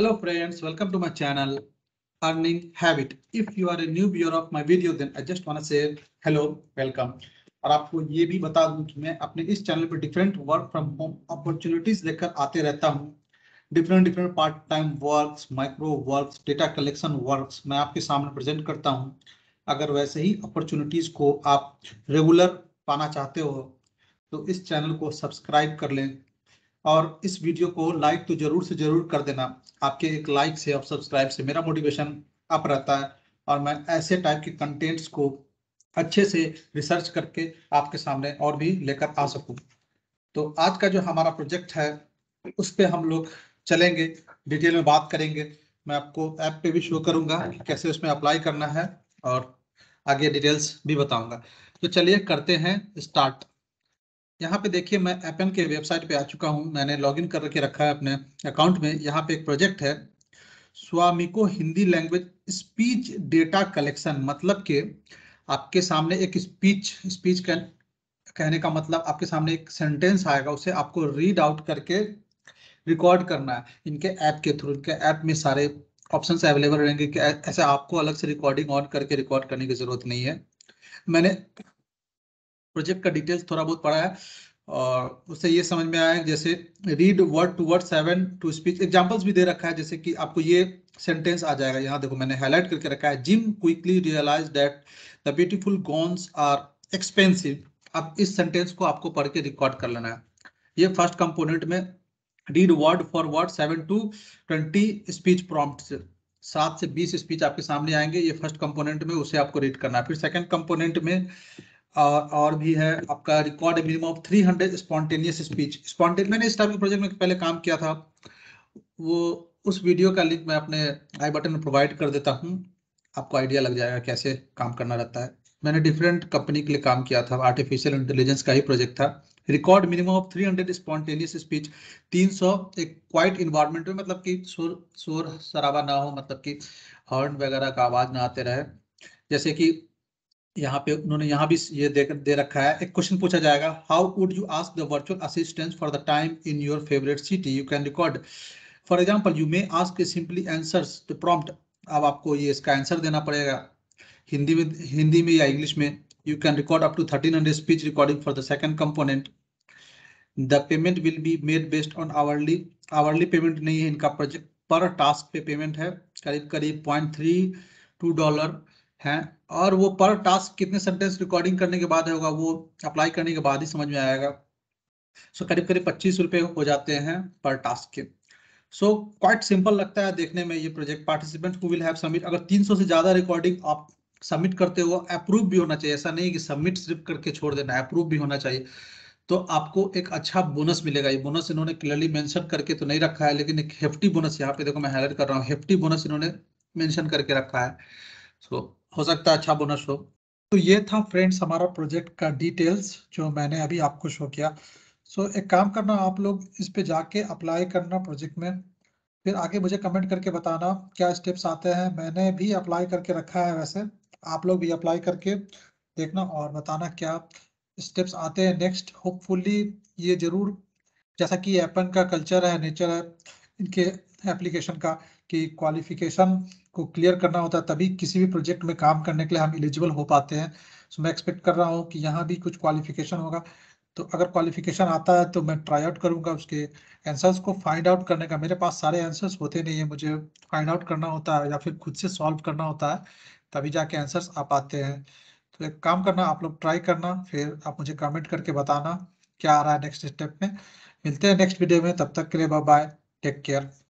Hello friends, welcome to my channel Earning Habit. If you are a new viewer of my video, then I just want to say hello, welcome. और आपको ये भी बता दूँ कि मैं अपने इस चैनल पर different work from home opportunities लेकर आते रहता हूँ different different part time works micro works data collection works मैं आपके सामने प्रेजेंट करता हूँ अगर वैसे ही अपॉर्चुनिटीज़ को आप रेगुलर पाना चाहते हो तो इस चैनल को सब्सक्राइब कर लें और इस वीडियो को लाइक तो ज़रूर से ज़रूर कर देना। आपके एक लाइक से और सब्सक्राइब से मेरा मोटिवेशन अप रहता है और मैं ऐसे टाइप के कंटेंट्स को अच्छे से रिसर्च करके आपके सामने और भी लेकर आ सकूँ। तो आज का जो हमारा प्रोजेक्ट है, उस पर हम लोग चलेंगे डिटेल में बात करेंगे। मैं आपको ऐप पे भी शो करूँगा कि कैसे उसमें अप्लाई करना है और आगे डिटेल्स भी बताऊँगा। तो चलिए करते हैं स्टार्ट यहाँ पे देखिए मैं एपन के वेबसाइट पे आ चुका हूँ। मैंने लॉगिन करके रखा है अपने अकाउंट में। यहाँ पे एक प्रोजेक्ट है स्वामिको Hindi language speech data collection मतलब के आपके सामने एक स्पीच स्पीच कहने का मतलब आपके सामने एक सेंटेंस आएगा, उसे आपको रीड आउट करके रिकॉर्ड करना है। इनके ऐप के थ्रू इनके ऐप में सारे ऑप्शन अवेलेबल रहेंगे कि ऐसे आपको अलग से रिकॉर्डिंग ऑन करके रिकॉर्ड करने की ज़रूरत नहीं है। मैंने प्रोजेक्ट का डिटेल्स थोड़ा बहुत पढ़ा है, और उससे ये समझ में आया जैसे read word to word seven to speech examples भी दे रखा है, जैसे कि आपको ये सेंटेंस आ जाएगा। यहाँ देखो मैंने हाईलाइट करके रखा है Jim quickly realise that the beautiful gowns are expensive अब इस सेंटेंस को आपको पढ़ के रिकॉर्ड कर लेना है। ये फ़र्स्ट कंपोनेंट में read word for word seven to twenty speech prompt सात से बीस स्पीच आपके सामने आएँगे, ये फ़र्स्ट कंपोनेंट में उसे आपको रीड करना है। फिर सेकंड कंपोनेंट में और और भी है आपका record minimum of 300 spontaneous speech spontaneous मैंने इस टाइप के प्रोजेक्ट में पहले काम किया था। वो, उस वीडियो का लिंक मैं अपने आई बटन में प्रोवाइड कर देता हूँ। आपको आइडिया लग जाएगा कैसे काम करना रहता है। मैंने डिफरेंट कंपनी के लिए काम किया था। आर्टिफिशियल इंटेलिजेंस का ही प्रोजेक्ट था। Record minimum of 300 spontaneous speech 300 एक क्वाइट इन्वायरमेंट में मतलब कि शोर शोर शराबा ना हो मतलब कि हॉर्न वगैरह का आवाज़ ना आते रहे। जैसे कि यहाँ पे उन्होंने यहाँ भी ये दे, दे रखा है। एक क्वेश्चन पूछा जाएगा how would you ask the virtual assistant for the time in your favourite city you can record for example you may ask simply answers prompt अब आपको ये इसका आंसर देना पड़ेगा। हिंदी में हिंदी में या इंग्लिश में you can record up to thirteen hundred speech recording for the second component the payment will be made based on hourly hourly payment नहीं है इनका प्रोजेक्ट पर टास्क पे पेमेंट है। करीब करीब पॉइंट थ्री टू डॉलर है और वो पर टास्क कितने सेंटेंस रिकॉर्डिंग करने के बाद होगा वो अप्लाई करने के बाद ही समझ में आएगा। सो करीब करीब पच्चीस रुपए हो जाते हैं पर टास्क के। सो क्वाइट सिंपल लगता है देखने में ये project participant who will have submit अगर 300 से ज़्यादा रिकॉर्डिंग आप सबमिट करते हो अप्रूव भी होना चाहिए। ऐसा नहीं कि सबमिट सिर्फ़ करके छोड़ देना अप्रूव भी होना चाहिए। तो आपको एक अच्छा बोनस मिलेगा। ये बोनस इन्होंने क्लियरली मेंशन करके तो नहीं रखा है लेकिन एक हेफ्टी बोनस यहाँ पे देखो मैं हाईलाइट कर रहा हूँ। हेफ्टी बोनस इन्होंने मेंशन करके रखा है। सो so, हो सकता है अच्छा बोनस हो। तो ये था फ्रेंड्स हमारा प्रोजेक्ट का डिटेल्स जो मैंने अभी आपको शो किया। सो एक काम करना, आप लोग इस पे जाके अप्लाई करना प्रोजेक्ट में। फिर आगे मुझे कमेंट करके बताना क्या स्टेप्स आते हैं। मैंने भी अप्लाई करके रखा है वैसे। आप लोग भी अप्लाई करके देखना और बताना क्या स्टेप्स आते हैं नेक्स्ट होपफुली ये ज़रूर, जैसा कि एपन का कल्चर है नेचर है, इनके एप्लीकेशन का। कि क्वालिफिकेशन को क्लियर करना होता है, तभी किसी भी प्रोजेक्ट में काम करने के लिए हम एलिजिबल हो पाते हैं। सो मैं एक्सपेक्ट कर रहा हूँ कि यहाँ भी कुछ क्वालिफिकेशन होगा। तो अगर क्वालिफिकेशन आता है तो मैं ट्राई आउट करूँगा उसके आंसर्स को। फाइंड आउट करने का, मेरे पास सारे आंसर्स होते नहीं है। मुझे फाइंड आउट करना होता है या फिर खुद से सॉल्व करना होता है, तभी जाके आंसर्स आ पाते हैं। तो एक काम करना, आप लोग ट्राई करना, फिर आप मुझे कमेंट करके बताना क्या आ रहा है नेक्स्ट स्टेप में। मिलते हैं नेक्स्ट वीडियो में, तब तक के लिए बाय टेक केयर